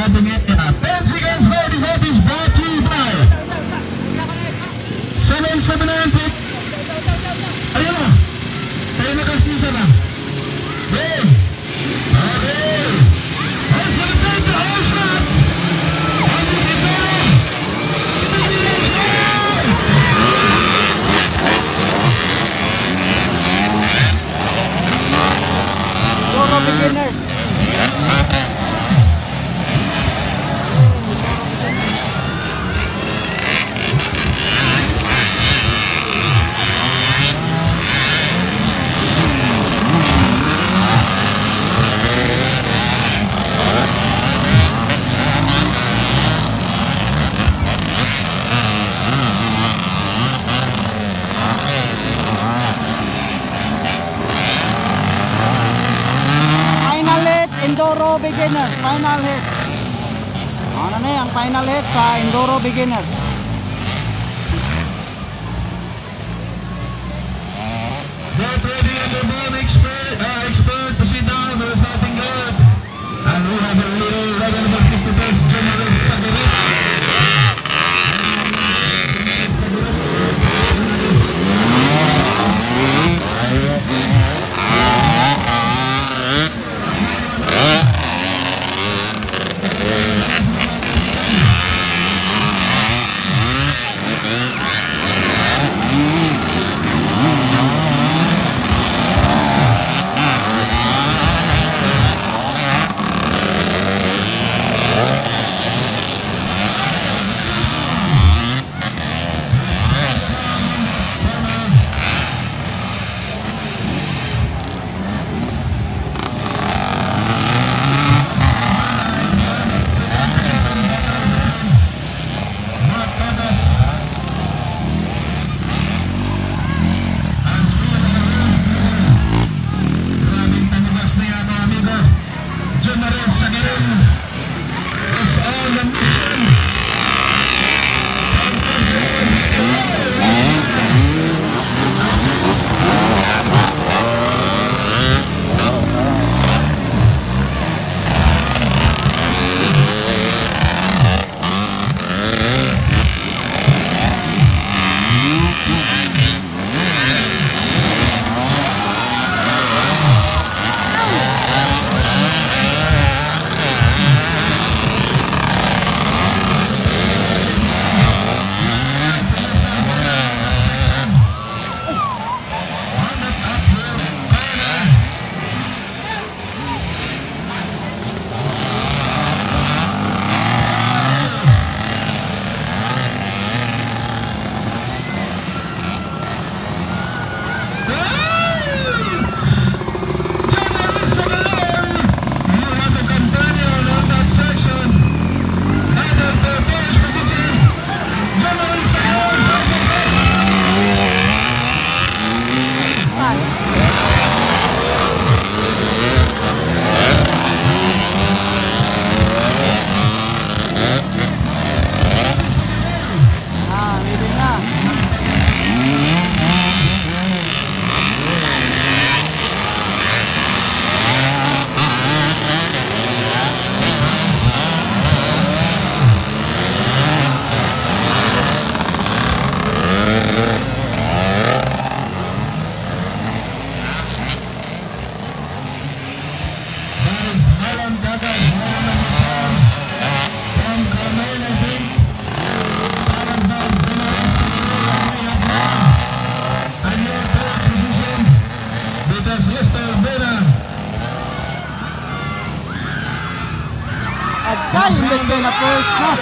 Dubbing it in is brought to you by 7879 Pick. Ayun na. Tayo beginners final hit. Ano na ang final hit sa Enduro beginners. Zebra Yeah. time has been first half.